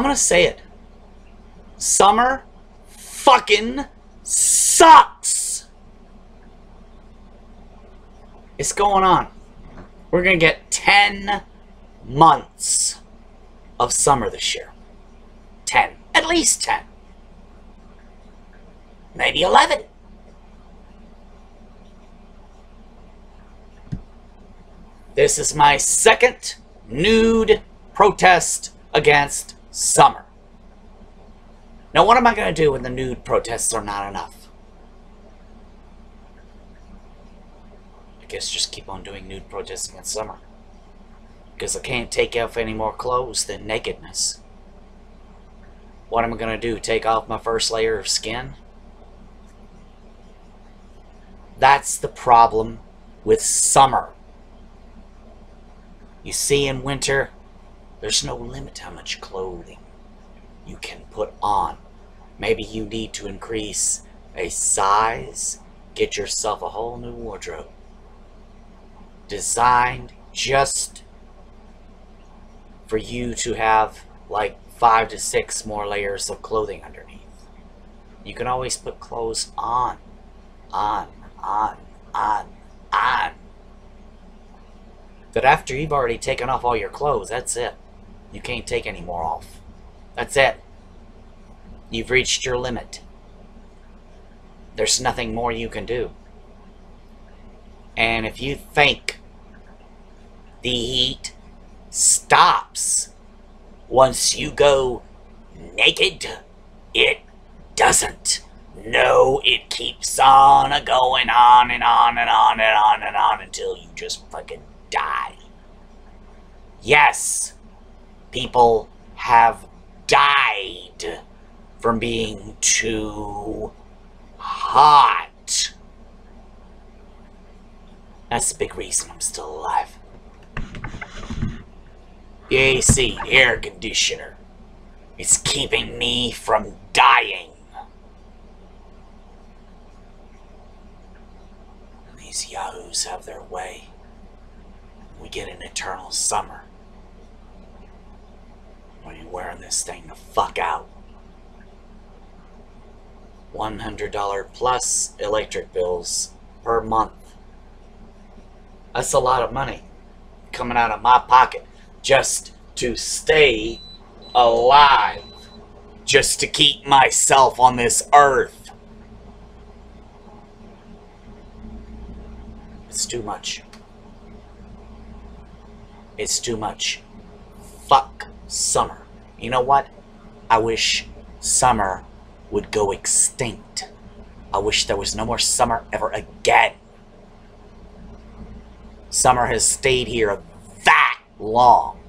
I'm gonna say it. Summer fucking sucks. It's going on. We're gonna get 10 months of summer this year. 10. At least 10. Maybe 11. This is my second nude protest against summer. Now, what am I going to do when the nude protests are not enough? I guess just keep on doing nude protests in summer. Because I can't take off any more clothes than nakedness. What am I going to do? Take off my first layer of skin? That's the problem with summer. You see, in winter, there's no limit how much clothing you can put on. Maybe you need to increase a size, get yourself a whole new wardrobe. Designed just for you to have like five to six more layers of clothing underneath. You can always put clothes on, on, on, on, on. But after you've already taken off all your clothes, that's it. You can't take any more off. That's it. You've reached your limit. There's nothing more you can do. And if you think the heat stops once you go naked, it doesn't. No, it keeps on a going on and on and on and on and on until you just fucking die. Yes, people have died from being too hot. That's the big reason I'm still alive. The AC, the air conditioner, is keeping me from dying. These yahoos have their way. We get an eternal summer. Wearing this thing the fuck out. $100 plus electric bills per month. That's a lot of money coming out of my pocket just to stay alive, just to keep myself on this earth. It's too much. It's too much. Fuck summer. You know what? I wish summer would go extinct. I wish there was no more summer ever again. Summer has stayed here that long.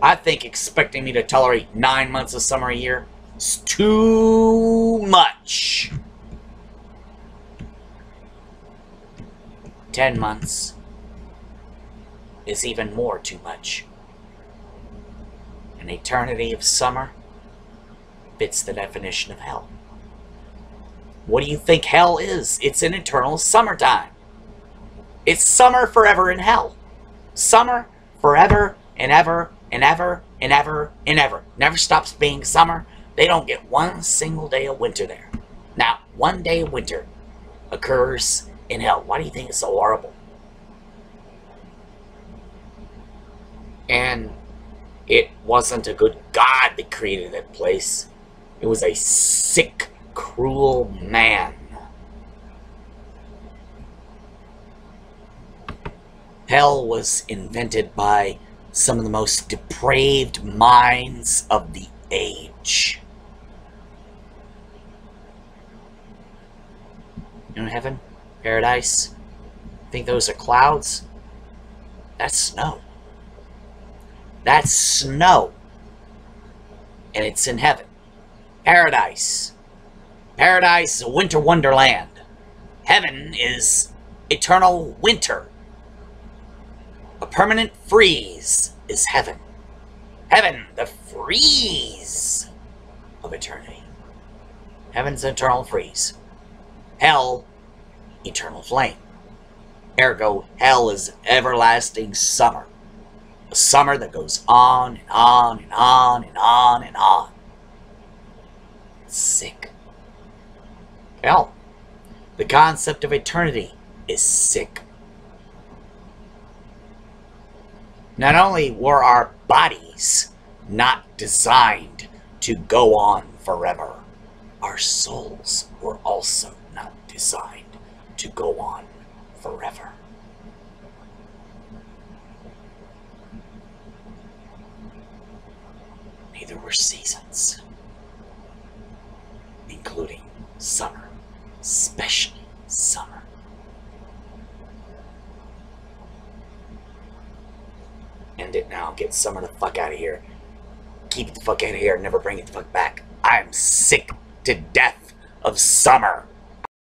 I think expecting me to tolerate nine months of summer a year is too much. Ten months is even more too much. An eternity of summer fits the definition of hell. What do you think hell is? It's an eternal summertime. It's summer forever in hell. Summer forever and ever and ever and ever and ever. Never stops being summer. They don't get one single day of winter there. Now, one day of winter occurs in hell. Why do you think it's so horrible? And it wasn't a good God that created that place. It was a sick, cruel man. Hell was invented by some of the most depraved minds of the age. You know heaven? Paradise? Think those are clouds? That's snow. That's snow. And it's in heaven. Paradise. Paradise is a winter wonderland. Heaven is eternal winter. A permanent freeze is heaven. Heaven, the freeze of eternity. Heaven's eternal freeze. Hell, eternal flame. Ergo, hell is everlasting summer. A summer that goes on and on and on and on and on. Sick. Hell, the concept of eternity is sick. Not only were our bodies not designed to go on forever, our souls were also not designed to go on forever. Neither were seasons, including summer, especially summer. End it now. Get summer the fuck out of here. Keep it the fuck out of here. Never bring it the fuck back. I'm sick to death of summer.